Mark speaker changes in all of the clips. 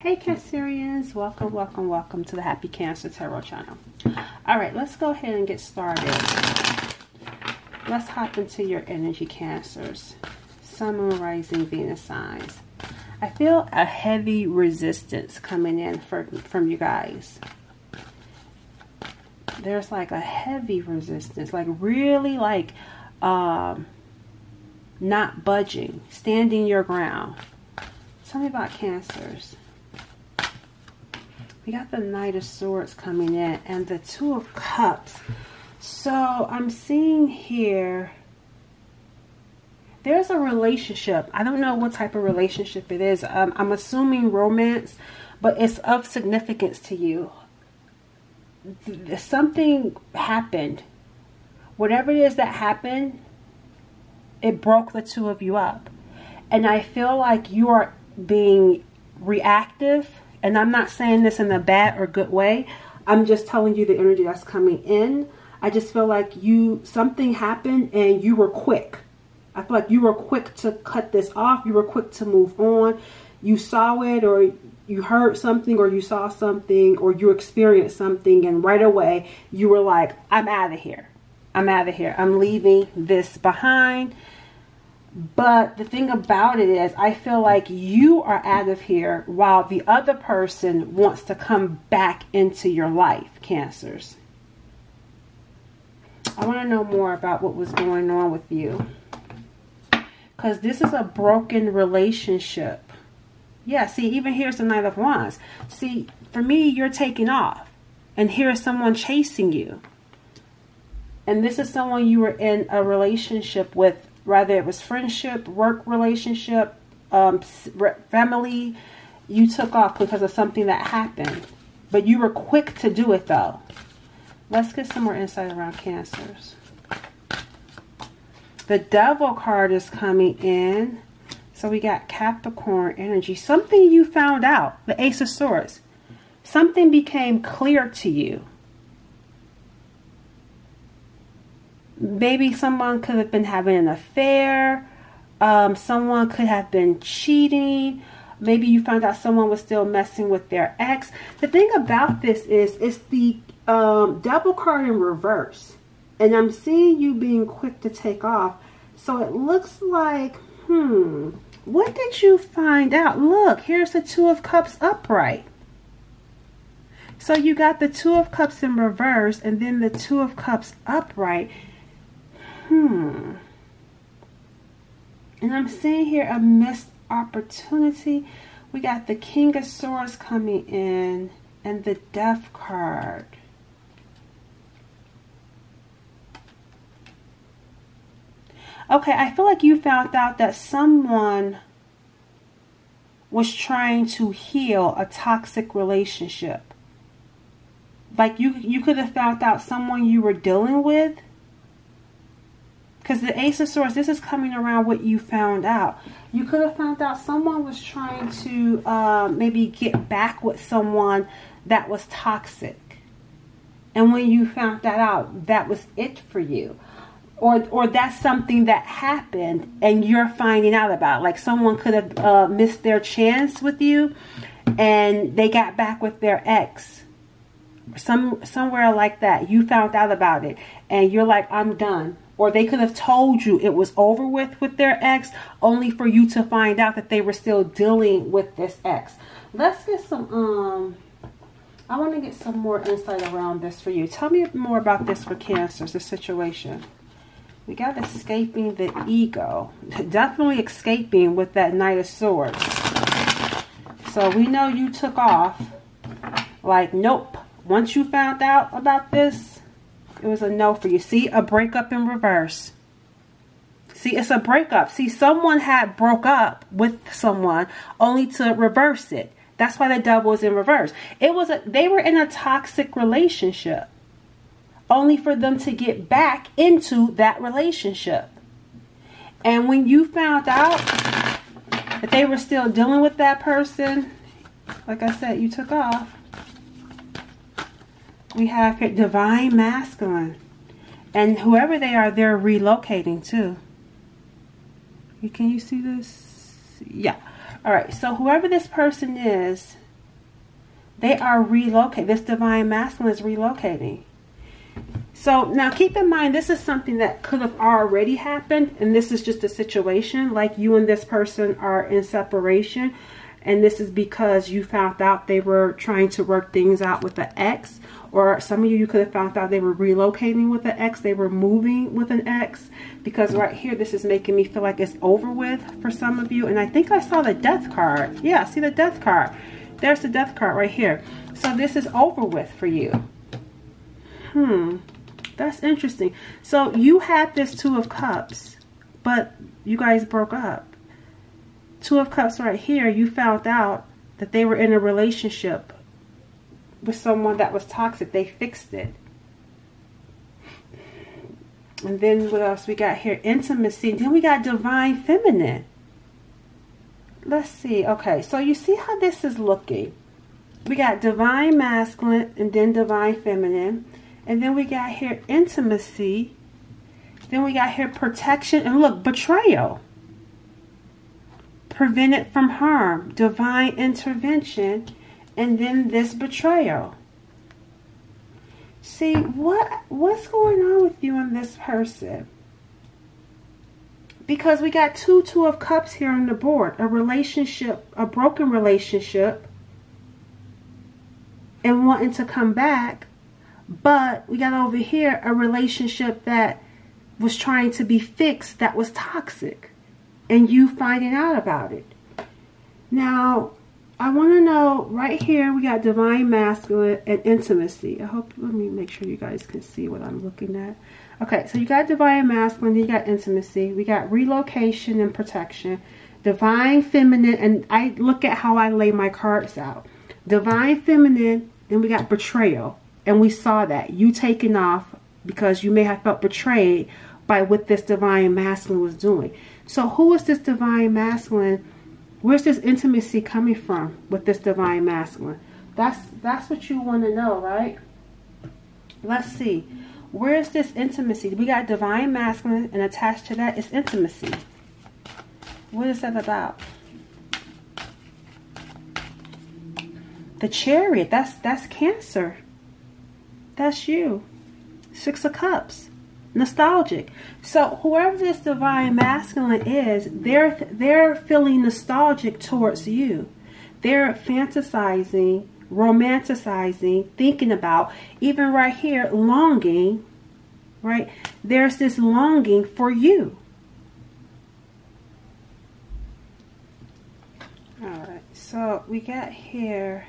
Speaker 1: Hey Cancerians, welcome, welcome, welcome to the Happy Cancer Tarot channel. Alright, let's go ahead and get started. Let's hop into your energy Cancers. Sun, Moon, Rising, Venus signs. I feel a heavy resistance coming in for, from you guys. There's like a heavy resistance, like really like um, not budging, standing your ground. Tell me about Cancers. We got the Knight of Swords coming in and the Two of Cups. So I'm seeing here, there's a relationship. I don't know what type of relationship it is. Um, I'm assuming romance, but it's of significance to you. Something happened. Whatever it is that happened, it broke the two of you up. And I feel like you are being reactive and I'm not saying this in a bad or good way. I'm just telling you the energy that's coming in. I just feel like you something happened and you were quick. I feel like you were quick to cut this off. You were quick to move on. You saw it or you heard something or you saw something or you experienced something and right away you were like, I'm out of here. I'm out of here. I'm leaving this behind but the thing about it is, I feel like you are out of here while the other person wants to come back into your life, Cancers. I want to know more about what was going on with you. Because this is a broken relationship. Yeah, see, even here's the Knight of Wands. See, for me, you're taking off. And here's someone chasing you. And this is someone you were in a relationship with whether it was friendship, work relationship, um, family, you took off because of something that happened. But you were quick to do it though. Let's get some more insight around cancers. The devil card is coming in. So we got Capricorn energy. Something you found out. The Ace of Swords. Something became clear to you. Maybe someone could have been having an affair. Um, someone could have been cheating. Maybe you found out someone was still messing with their ex. The thing about this is, it's the um, devil card in reverse. And I'm seeing you being quick to take off. So it looks like, hmm, what did you find out? Look, here's the Two of Cups upright. So you got the Two of Cups in reverse and then the Two of Cups upright. Hmm. And I'm seeing here a missed opportunity. We got the King of Swords coming in and the Death card. Okay, I feel like you found out that someone was trying to heal a toxic relationship. Like you you could have found out someone you were dealing with because the Ace of Swords, this is coming around what you found out. You could have found out someone was trying to uh, maybe get back with someone that was toxic. And when you found that out, that was it for you. Or, or that's something that happened and you're finding out about. Like someone could have uh, missed their chance with you and they got back with their ex some somewhere like that you found out about it and you're like i'm done or they could have told you it was over with with their ex only for you to find out that they were still dealing with this ex. Let's get some um i want to get some more insight around this for you. Tell me more about this for cancers the situation. We got escaping the ego definitely escaping with that knight of swords. So we know you took off like nope once you found out about this it was a no for you. See, a breakup in reverse. See, it's a breakup. See, someone had broke up with someone only to reverse it. That's why the devil is in reverse. It was a, they were in a toxic relationship only for them to get back into that relationship. And when you found out that they were still dealing with that person, like I said, you took off we have here divine masculine. And whoever they are, they're relocating too. Can you see this? Yeah. All right. So whoever this person is, They are relocating. This divine masculine is relocating. So now keep in mind, this is something that could have already happened. And this is just a situation like you and this person are in separation. And this is because you found out they were trying to work things out with the ex. Or some of you, you could have found out they were relocating with an ex. They were moving with an ex. Because right here, this is making me feel like it's over with for some of you. And I think I saw the death card. Yeah, see the death card. There's the death card right here. So this is over with for you. Hmm. That's interesting. So you had this Two of Cups, but you guys broke up. Two of Cups right here, you found out that they were in a relationship with someone that was toxic. They fixed it. And then what else we got here? Intimacy. Then we got divine feminine. Let's see. Okay, so you see how this is looking. We got divine masculine and then divine feminine. And then we got here intimacy. Then we got here protection. And look, betrayal. Prevented from harm. Divine intervention. And then this betrayal. See, what what's going on with you and this person? Because we got two Two of Cups here on the board. A relationship, a broken relationship. And wanting to come back but we got over here a relationship that was trying to be fixed that was toxic. And you finding out about it. Now, I want to know right here we got divine masculine and intimacy. I hope let me make sure you guys can see what I'm looking at. Okay, so you got divine masculine, you got intimacy, we got relocation and protection, divine feminine, and I look at how I lay my cards out. Divine feminine, then we got betrayal. And we saw that. You taking off because you may have felt betrayed by what this divine masculine was doing. So who is this divine masculine? Where's this intimacy coming from with this divine masculine? That's that's what you want to know, right? Let's see. Where's this intimacy? We got divine masculine and attached to that is intimacy. What is that about? The chariot, that's that's cancer. That's you. Six of Cups. Nostalgic. So whoever this divine masculine is, they're they're feeling nostalgic towards you. They're fantasizing, romanticizing, thinking about, even right here, longing, right? There's this longing for you. All right, so we got here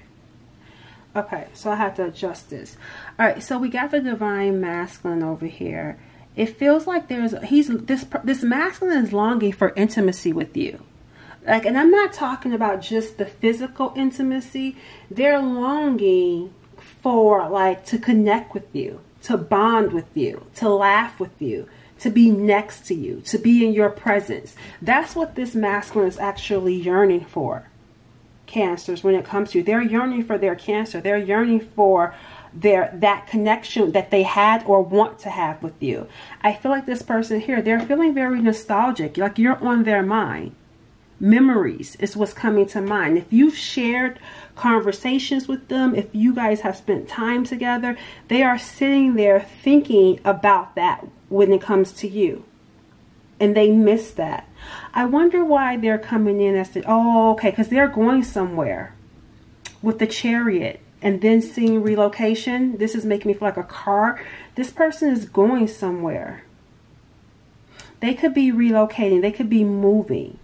Speaker 1: Okay, so I have to adjust this. All right, so we got the divine masculine over here. It feels like there's he's this this masculine is longing for intimacy with you. Like, and I'm not talking about just the physical intimacy. They're longing for like to connect with you, to bond with you, to laugh with you, to be next to you, to be in your presence. That's what this masculine is actually yearning for cancers when it comes to you. they're yearning for their cancer they're yearning for their that connection that they had or want to have with you. I feel like this person here they're feeling very nostalgic like you're on their mind. Memories is what's coming to mind. If you've shared conversations with them if you guys have spent time together they are sitting there thinking about that when it comes to you. And they miss that. I wonder why they're coming in as the, oh, okay, because they're going somewhere with the chariot and then seeing relocation. This is making me feel like a car. This person is going somewhere. They could be relocating. They could be moving.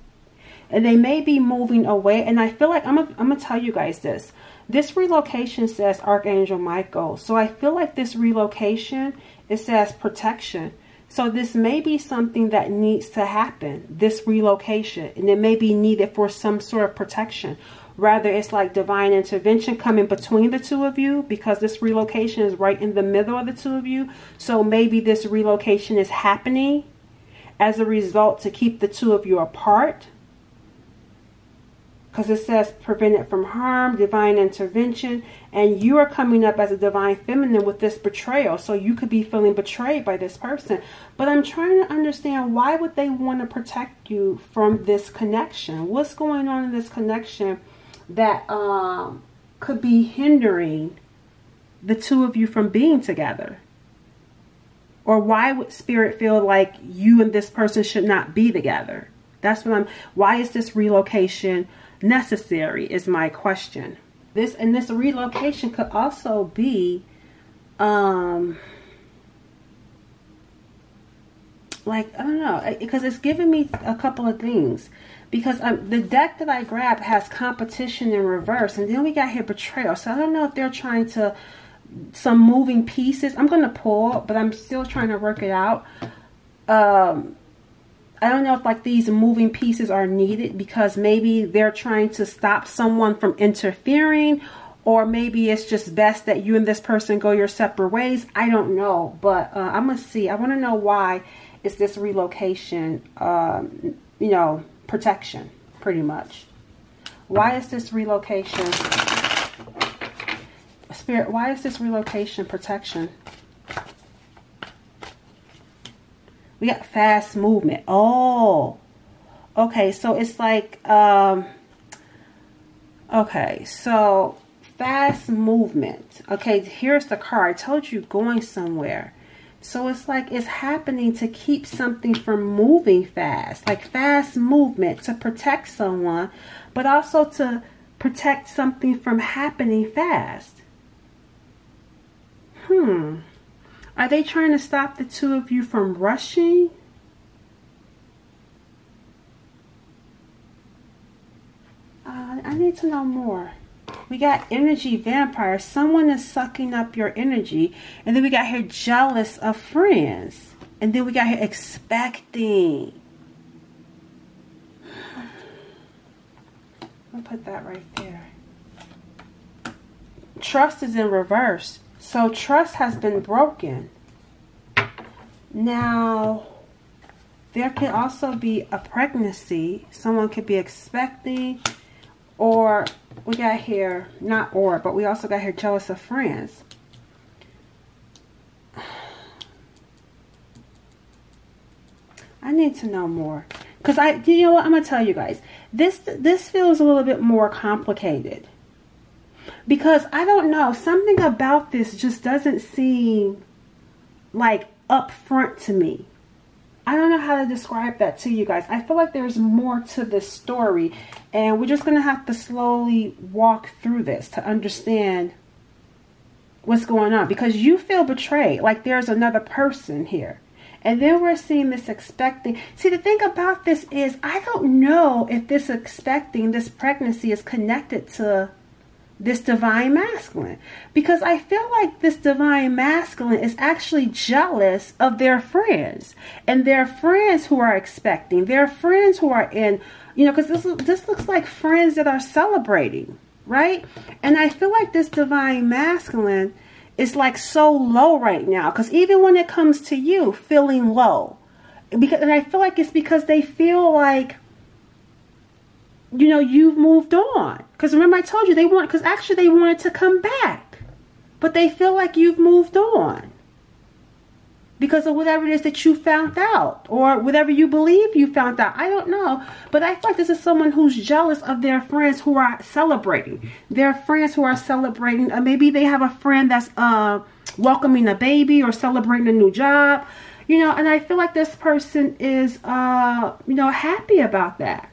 Speaker 1: And they may be moving away. And I feel like, I'm going to tell you guys this. This relocation says Archangel Michael. So I feel like this relocation, it says protection. So this may be something that needs to happen, this relocation, and it may be needed for some sort of protection. Rather, it's like divine intervention coming between the two of you because this relocation is right in the middle of the two of you. So maybe this relocation is happening as a result to keep the two of you apart because it says prevented from harm, divine intervention, and you are coming up as a divine feminine with this betrayal. So you could be feeling betrayed by this person. But I'm trying to understand why would they want to protect you from this connection? What's going on in this connection that um, could be hindering the two of you from being together? Or why would spirit feel like you and this person should not be together? That's what I'm, why is this relocation necessary is my question. This, and this relocation could also be, um, like, I don't know, because it's giving me a couple of things. Because um, the deck that I grabbed has competition in reverse, and then we got here betrayal. So I don't know if they're trying to some moving pieces. I'm going to pull, but I'm still trying to work it out. Um, I don't know if like these moving pieces are needed because maybe they're trying to stop someone from interfering or maybe it's just best that you and this person go your separate ways. I don't know, but uh, I'm going to see. I want to know why is this relocation, um, you know, protection pretty much. Why is this relocation Spirit, why is this relocation protection? We got fast movement. Oh, okay. So it's like, um, okay. So fast movement. Okay, here's the car. I told you going somewhere. So it's like it's happening to keep something from moving fast, like fast movement to protect someone, but also to protect something from happening fast. Hmm. Are they trying to stop the two of you from rushing? Uh, I need to know more. We got energy vampire. Someone is sucking up your energy. And then we got here jealous of friends. And then we got here expecting. I'll put that right there. Trust is in reverse. So trust has been broken. Now, there can also be a pregnancy. Someone could be expecting or we got here, not or, but we also got here jealous of friends. I need to know more. Because I, you know what, I'm going to tell you guys. This, this feels a little bit more complicated because I don't know, something about this just doesn't seem like upfront to me. I don't know how to describe that to you guys. I feel like there's more to this story, and we're just going to have to slowly walk through this to understand what's going on because you feel betrayed, like there's another person here. And then we're seeing this expecting. See, the thing about this is, I don't know if this expecting, this pregnancy is connected to this divine masculine because I feel like this divine masculine is actually jealous of their friends and their friends who are expecting, their friends who are in, you know, because this this looks like friends that are celebrating, right? And I feel like this divine masculine is like so low right now because even when it comes to you feeling low, because and I feel like it's because they feel like you know, you've moved on. Because remember I told you they want, because actually they wanted to come back. But they feel like you've moved on. Because of whatever it is that you found out. Or whatever you believe you found out. I don't know. But I feel like this is someone who's jealous of their friends who are celebrating. Their friends who are celebrating. Uh, maybe they have a friend that's uh, welcoming a baby or celebrating a new job. You know, and I feel like this person is, uh, you know, happy about that.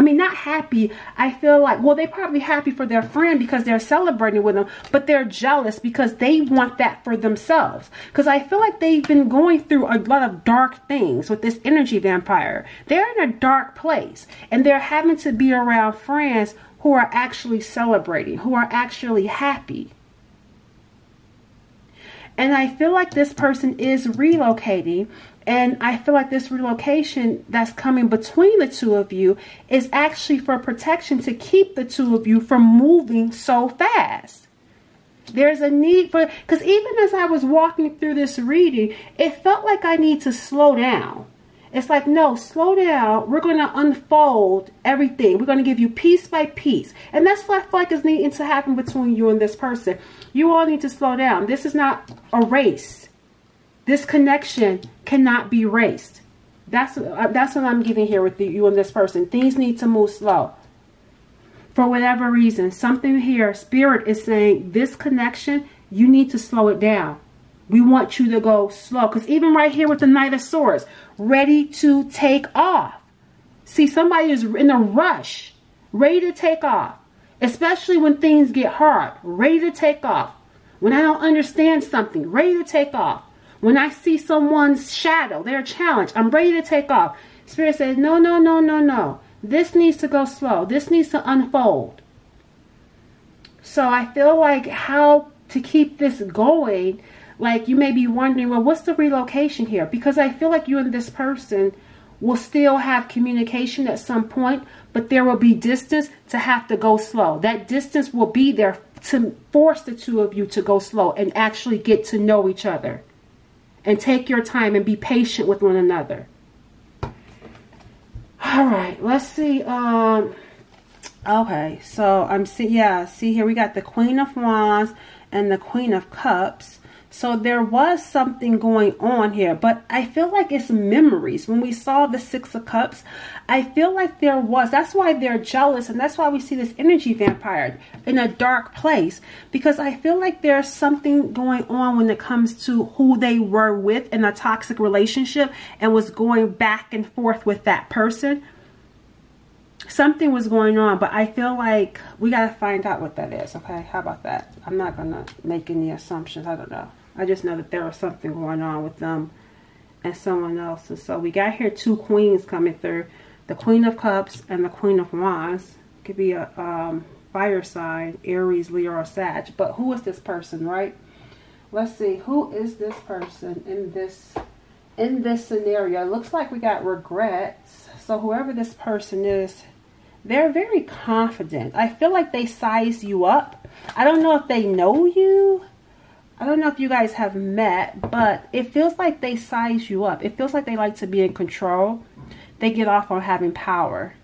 Speaker 1: I mean, not happy. I feel like, well, they're probably happy for their friend because they're celebrating with them, but they're jealous because they want that for themselves. Because I feel like they've been going through a lot of dark things with this energy vampire. They're in a dark place and they're having to be around friends who are actually celebrating, who are actually happy. And I feel like this person is relocating and I feel like this relocation that's coming between the two of you is actually for protection to keep the two of you from moving so fast. There's a need for, because even as I was walking through this reading, it felt like I need to slow down. It's like, no, slow down. We're going to unfold everything. We're going to give you piece by piece. And that's what I feel like is needing to happen between you and this person. You all need to slow down. This is not a race. This connection cannot be raced. That's uh, that's what I'm giving here with the, you and this person. Things need to move slow. for whatever reason. Something here, Spirit is saying this connection, you need to slow it down. We want you to go slow. Because even right here with the Knight of Swords, ready to take off. See, somebody is in a rush, ready to take off. Especially when things get hard, ready to take off. When I don't understand something, ready to take off. When I see someone's shadow, their challenge, I'm ready to take off. Spirit says, no, no, no, no, no. This needs to go slow. This needs to unfold. So I feel like how to keep this going, like you may be wondering, well, what's the relocation here? Because I feel like you and this person will still have communication at some point, but there will be distance to have to go slow. That distance will be there to force the two of you to go slow and actually get to know each other. And take your time and be patient with one another. All right, let's see. Um, okay, so I'm see. Yeah, see here we got the Queen of Wands and the Queen of Cups. So there was something going on here, but I feel like it's memories. When we saw the Six of Cups, I feel like there was. That's why they're jealous, and that's why we see this energy vampire in a dark place. Because I feel like there's something going on when it comes to who they were with in a toxic relationship and was going back and forth with that person something was going on but i feel like we got to find out what that is okay how about that i'm not gonna make any assumptions i don't know I just know that there was something going on with them and someone else. And so we got here two queens coming through. The Queen of Cups and the Queen of Wands. Could be a um, fire sign, Aries, Leo, or Sag. But who is this person, right? Let's see. Who is this person in this in this scenario? It looks like we got regrets. So whoever this person is, they're very confident. I feel like they size you up. I don't know if they know you I don't know if you guys have met, but it feels like they size you up. It feels like they like to be in control. They get off on having power.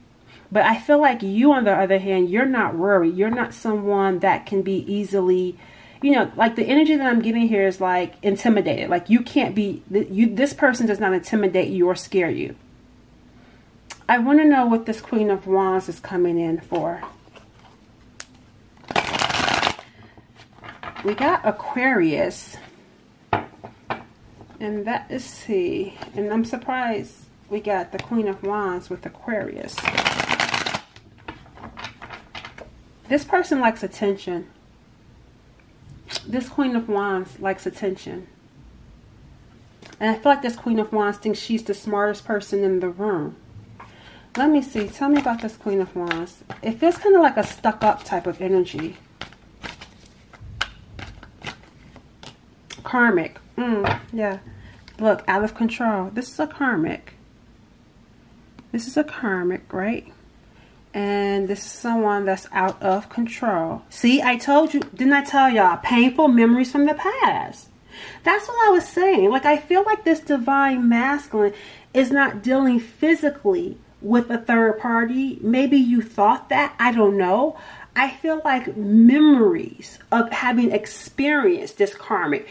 Speaker 1: But I feel like you, on the other hand, you're not worried. You're not someone that can be easily, you know, like the energy that I'm getting here is like intimidated. Like you can't be, you. this person does not intimidate you or scare you. I want to know what this Queen of Wands is coming in for. We got Aquarius. And that is see. And I'm surprised we got the Queen of Wands with Aquarius. This person likes attention. This Queen of Wands likes attention. And I feel like this Queen of Wands thinks she's the smartest person in the room. Let me see. Tell me about this Queen of Wands. It feels kind of like a stuck up type of energy. Karmic. Mm, yeah. Look, out of control. This is a karmic. This is a karmic, right? And this is someone that's out of control. See, I told you, didn't I tell y'all? Painful memories from the past. That's what I was saying. Like, I feel like this divine masculine is not dealing physically with a third party. Maybe you thought that. I don't know. I feel like memories of having experienced this karmic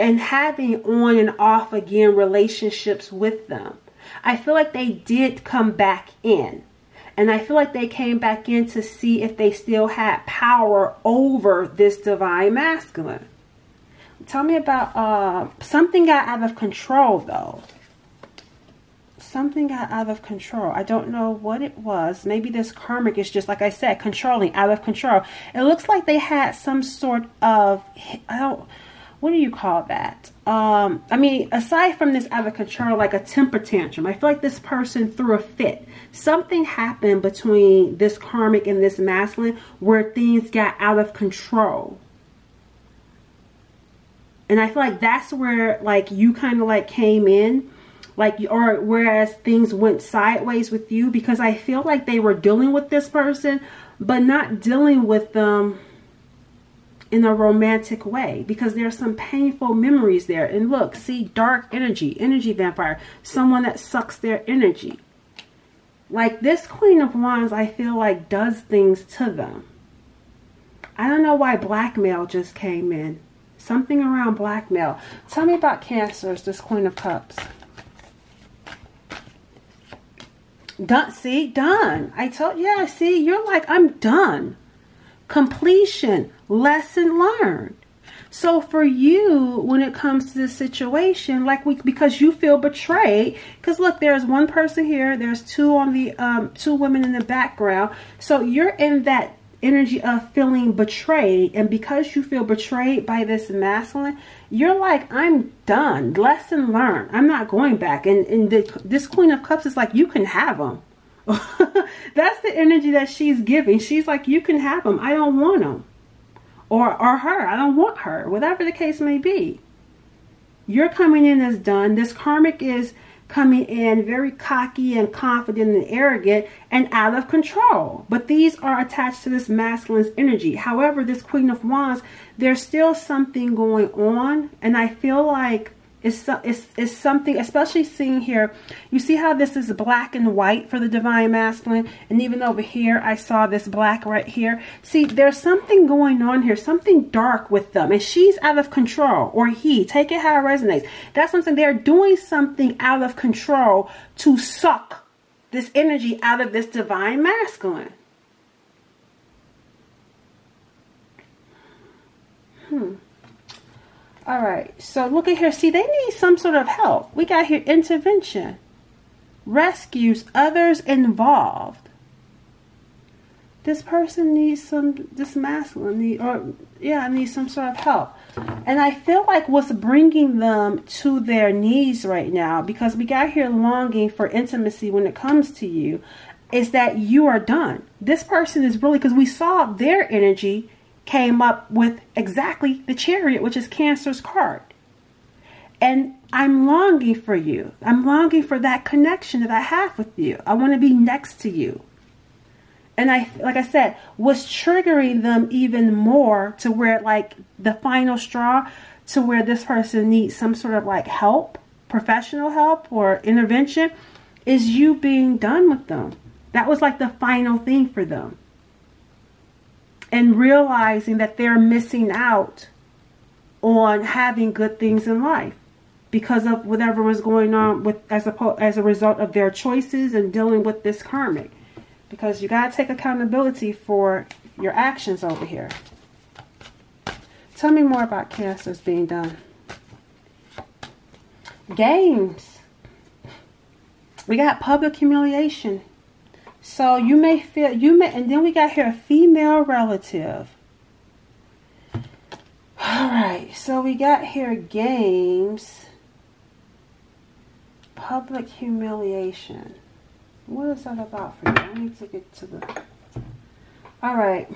Speaker 1: and having on and off again relationships with them. I feel like they did come back in. And I feel like they came back in to see if they still had power over this divine masculine. Tell me about uh, something got out of control though. Something got out of control. I don't know what it was. Maybe this karmic is just like I said, controlling, out of control. It looks like they had some sort of I don't what do you call that? Um, I mean, aside from this out of control, like a temper tantrum, I feel like this person threw a fit. Something happened between this karmic and this masculine where things got out of control. And I feel like that's where like you kind of like came in like or whereas things went sideways with you because I feel like they were dealing with this person but not dealing with them in a romantic way because there's some painful memories there. And look, see, dark energy, energy vampire, someone that sucks their energy. Like this Queen of Wands, I feel like does things to them. I don't know why blackmail just came in. Something around blackmail. Tell me about Cancers, this Queen of Cups. Done. See, done. I told, yeah, see, you're like, I'm done. Completion, lesson learned. So for you, when it comes to this situation, like we, because you feel betrayed, because look, there's one person here, there's two on the, um, two women in the background. So you're in that energy of feeling betrayed. And because you feel betrayed by this masculine, you're like, I'm done. Lesson learned. I'm not going back. And, and the, this Queen of Cups is like, you can have them. That's the energy that she's giving. She's like, you can have them. I don't want them. Or, or her. I don't want her. Whatever the case may be. You're coming in as done. This karmic is coming in very cocky and confident and arrogant and out of control. But these are attached to this masculine's energy. However, this Queen of Wands, there's still something going on. And I feel like is, is, is something, especially seeing here, you see how this is black and white for the Divine Masculine? And even over here, I saw this black right here. See, there's something going on here, something dark with them. And she's out of control, or he, take it how it resonates. That's something, they're doing something out of control to suck this energy out of this Divine Masculine. Hmm. All right, so look at here. See, they need some sort of help. We got here intervention, rescues others involved. This person needs some, this masculine, need, or yeah, needs some sort of help. And I feel like what's bringing them to their knees right now, because we got here longing for intimacy when it comes to you, is that you are done. This person is really, because we saw their energy came up with exactly the chariot, which is Cancer's card. And I'm longing for you. I'm longing for that connection that I have with you. I want to be next to you. And I, like I said, was triggering them even more to where like the final straw to where this person needs some sort of like help, professional help or intervention is you being done with them. That was like the final thing for them and realizing that they're missing out on having good things in life because of whatever was going on with as a as a result of their choices and dealing with this karmic. Because you got to take accountability for your actions over here. Tell me more about cancers being done. Games. We got public humiliation so you may feel, you may, and then we got here a female relative. All right, so we got here games, public humiliation. What is that about for you? I need to get to the. All right,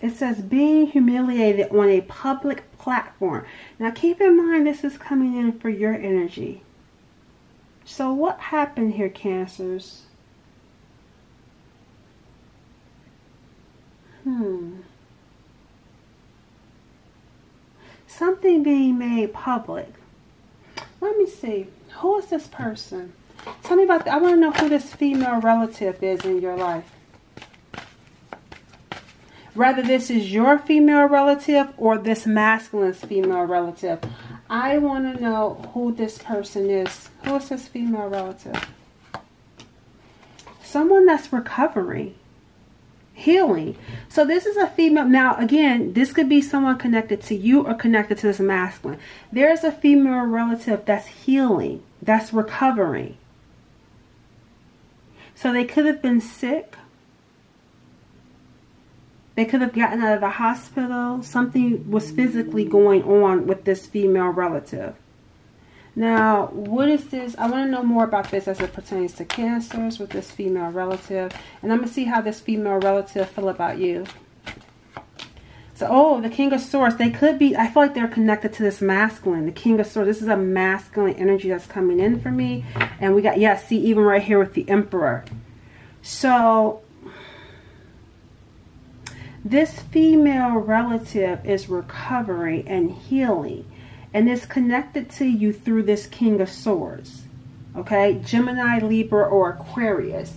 Speaker 1: it says being humiliated on a public platform. Now keep in mind this is coming in for your energy. So what happened here, Cancers? Hmm. Something being made public. Let me see. Who is this person? Tell me about, I want to know who this female relative is in your life. Whether this is your female relative or this masculine's female relative. I want to know who this person is. Who is this female relative? Someone that's recovering healing. So this is a female. Now, again, this could be someone connected to you or connected to this masculine. There's a female relative that's healing, that's recovering. So they could have been sick. They could have gotten out of the hospital. Something was physically going on with this female relative. Now, what is this? I want to know more about this as it pertains to cancers with this female relative. And I'm going to see how this female relative feel about you. So, oh, the King of Swords. They could be, I feel like they're connected to this masculine. The King of Swords. This is a masculine energy that's coming in for me. And we got, yeah, see, even right here with the Emperor. So, this female relative is recovering and healing and it's connected to you through this King of Swords. Okay, Gemini, Libra, or Aquarius.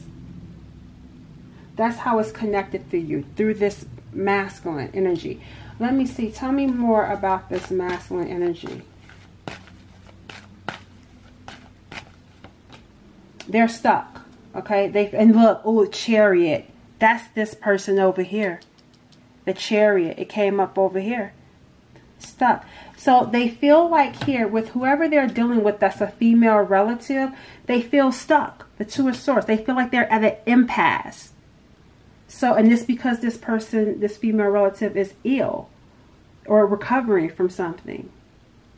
Speaker 1: That's how it's connected to you through this masculine energy. Let me see. Tell me more about this masculine energy. They're stuck. Okay, they and look, oh, chariot. That's this person over here. The chariot. It came up over here. Stuck. So they feel like here with whoever they're dealing with that's a female relative, they feel stuck. The two of swords. They feel like they're at an impasse. So, and this because this person, this female relative is ill or recovering from something.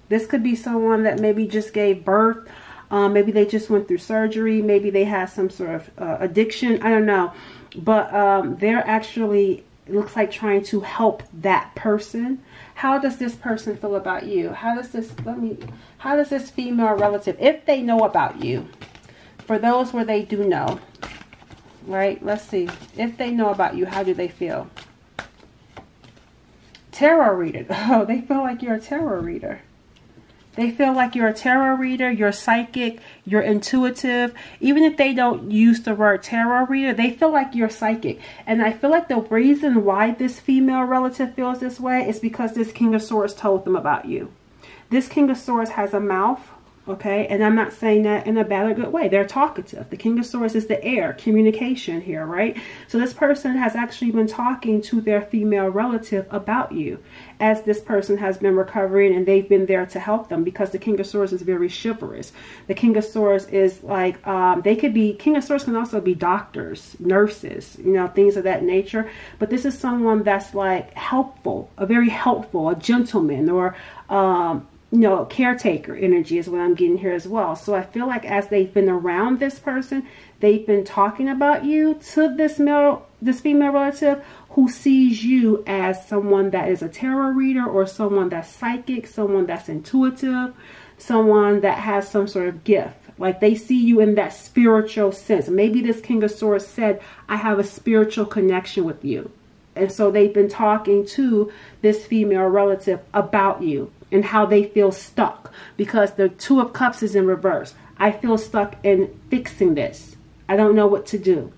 Speaker 1: This could be someone that maybe just gave birth. Um, maybe they just went through surgery. Maybe they have some sort of uh, addiction. I don't know. But um, they're actually, it looks like trying to help that person how does this person feel about you? How does this, let me, how does this female relative, if they know about you, for those where they do know, right? Let's see. If they know about you, how do they feel? Tarot reader. Oh, they feel like you're a tarot reader. They feel like you're a tarot reader, you're psychic, you're intuitive. Even if they don't use the word tarot reader, they feel like you're psychic. And I feel like the reason why this female relative feels this way is because this King of Swords told them about you. This King of Swords has a mouth, okay? And I'm not saying that in a bad or good way. They're talkative. The King of Swords is the air, communication here, right? So this person has actually been talking to their female relative about you as this person has been recovering and they've been there to help them because the King of Swords is very chivalrous. The King of Swords is like, um, they could be, King of Swords can also be doctors, nurses, you know, things of that nature. But this is someone that's like helpful, a very helpful, a gentleman or, um, you know, caretaker energy is what I'm getting here as well. So I feel like as they've been around this person, they've been talking about you to this male, this female relative who sees you as someone that is a tarot reader or someone that's psychic, someone that's intuitive, someone that has some sort of gift. Like they see you in that spiritual sense. Maybe this King of Swords said, I have a spiritual connection with you. And so they've been talking to this female relative about you and how they feel stuck because the Two of Cups is in reverse. I feel stuck in fixing this. I don't know what to do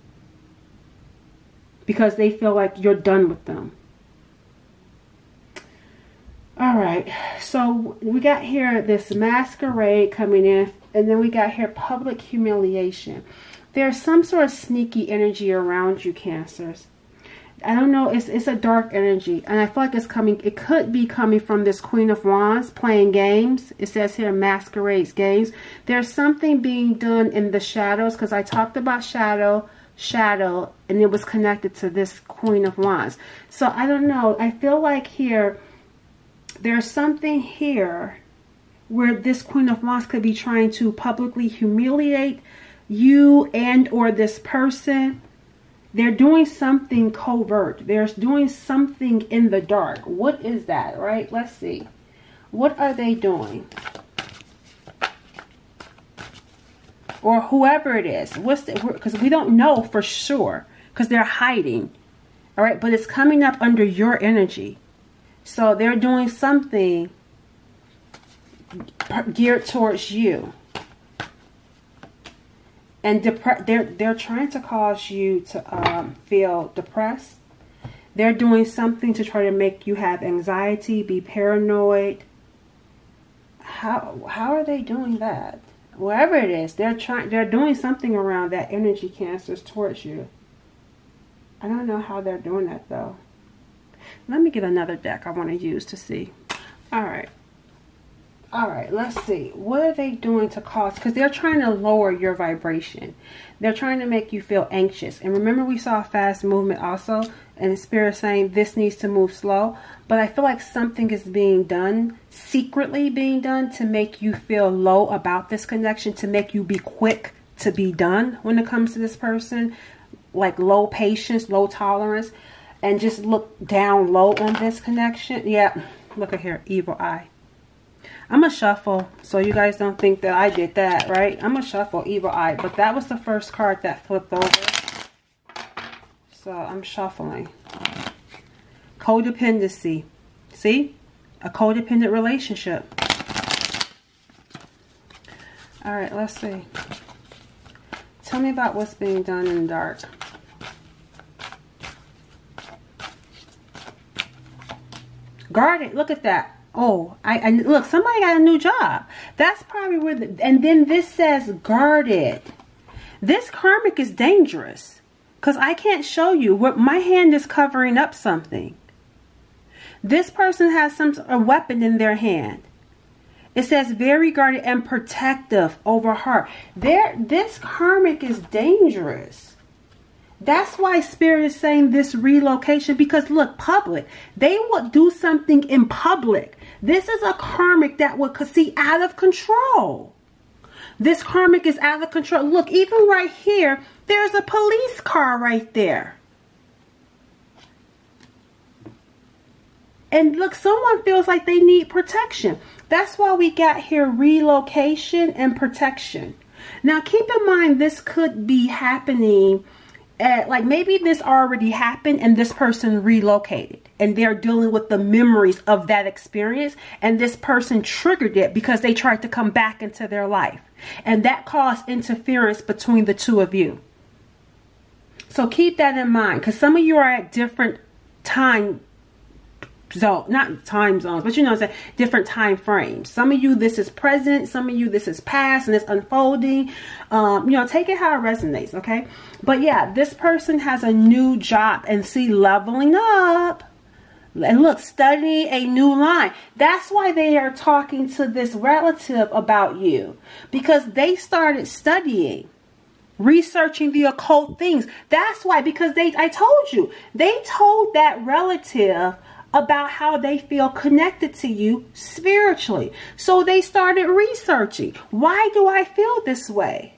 Speaker 1: because they feel like you're done with them. All right, so we got here this masquerade coming in, and then we got here public humiliation. There's some sort of sneaky energy around you, Cancers. I don't know, it's, it's a dark energy, and I feel like it's coming, it could be coming from this Queen of Wands playing games. It says here masquerades games. There's something being done in the shadows, because I talked about shadow shadow and it was connected to this queen of wands so i don't know i feel like here there's something here where this queen of wands could be trying to publicly humiliate you and or this person they're doing something covert they're doing something in the dark what is that right let's see what are they doing or whoever it is. What's because we don't know for sure because they're hiding. All right, but it's coming up under your energy. So they're doing something geared towards you. And they're they're trying to cause you to um, feel depressed. They're doing something to try to make you have anxiety, be paranoid. How how are they doing that? wherever it is, they're trying, they're doing something around that energy cancers towards you. I don't know how they're doing that though. Let me get another deck I want to use to see. All right. All right, let's see. What are they doing to cause? Because they're trying to lower your vibration. They're trying to make you feel anxious. And remember we saw fast movement also. And Spirit saying this needs to move slow. But I feel like something is being done, secretly being done to make you feel low about this connection. To make you be quick to be done when it comes to this person. Like low patience, low tolerance. And just look down low on this connection. Yeah, look at here. Evil eye. I'm going to shuffle so you guys don't think that I did that, right? I'm going to shuffle Evil Eye. But that was the first card that flipped over. So I'm shuffling. Codependency. See? A codependent relationship. All right, let's see. Tell me about what's being done in the dark. Guard it. Look at that. Oh, I, I look, somebody got a new job. That's probably where the, and then this says guarded. This karmic is dangerous because I can't show you what my hand is covering up something. This person has some a weapon in their hand. It says very guarded and protective over her. There, this karmic is dangerous. That's why Spirit is saying this relocation because look, public. They will do something in public. This is a karmic that would see out of control. This karmic is out of control. Look, even right here, there's a police car right there. And look, someone feels like they need protection. That's why we got here relocation and protection. Now, keep in mind, this could be happening at, like maybe this already happened and this person relocated and they're dealing with the memories of that experience and this person triggered it because they tried to come back into their life. And that caused interference between the two of you. So keep that in mind because some of you are at different time zone not time zones but you know what I'm saying different time frames some of you this is present some of you this is past and it's unfolding um you know take it how it resonates okay but yeah this person has a new job and see leveling up and look, studying a new line. That's why they are talking to this relative about you. Because they started studying, researching the occult things. That's why, because they, I told you, they told that relative about how they feel connected to you spiritually. So they started researching. Why do I feel this way?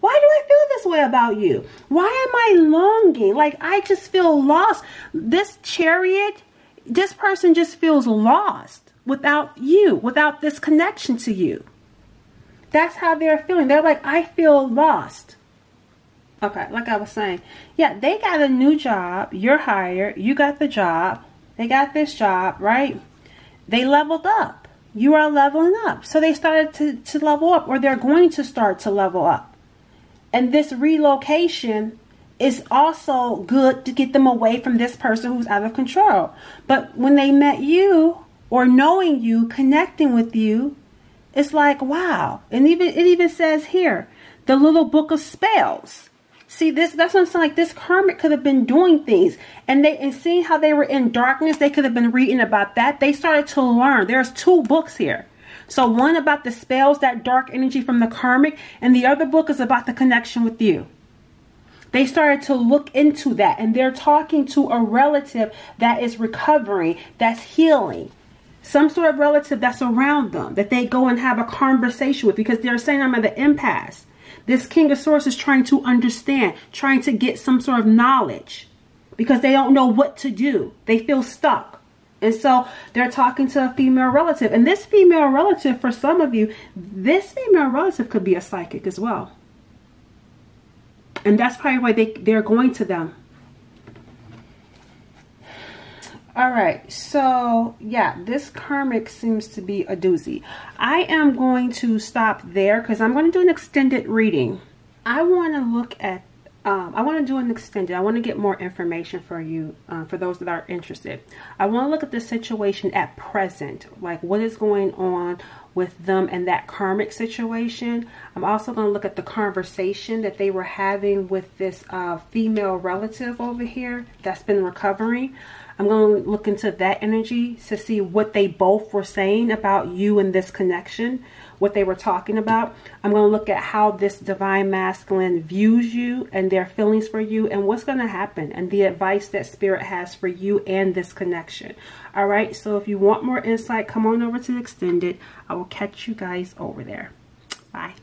Speaker 1: Why do I feel this way about you? Why am I longing? Like I just feel lost. This chariot this person just feels lost without you, without this connection to you. That's how they're feeling. They're like, I feel lost. Okay, like I was saying, yeah, they got a new job. You're hired. You got the job. They got this job, right? They leveled up. You are leveling up. So they started to, to level up, or they're going to start to level up. And this relocation is also good to get them away from this person who's out of control. But when they met you or knowing you, connecting with you, it's like, wow. And even it even says here, the little book of spells. See this that's what I'm saying. Like this karmic could have been doing things. And they and seeing how they were in darkness, they could have been reading about that. They started to learn. There's two books here. So one about the spells, that dark energy from the karmic, and the other book is about the connection with you. They started to look into that and they're talking to a relative that is recovering, that's healing. Some sort of relative that's around them that they go and have a conversation with because they're saying I'm at the impasse. This King of Swords is trying to understand, trying to get some sort of knowledge because they don't know what to do. They feel stuck. And so they're talking to a female relative. And this female relative, for some of you, this female relative could be a psychic as well. And that's probably why they, they're going to them. All right, so yeah, this karmic seems to be a doozy. I am going to stop there because I'm going to do an extended reading. I want to look at, um, I want to do an extended. I want to get more information for you, uh, for those that are interested. I want to look at the situation at present, like what is going on with them and that karmic situation. I'm also going to look at the conversation that they were having with this uh, female relative over here that's been recovering. I'm going to look into that energy to see what they both were saying about you and this connection, what they were talking about. I'm going to look at how this divine masculine views you and their feelings for you and what's going to happen and the advice that spirit has for you and this connection. All right, so if you want more insight, come on over to the extended. I will catch you guys over there. Bye.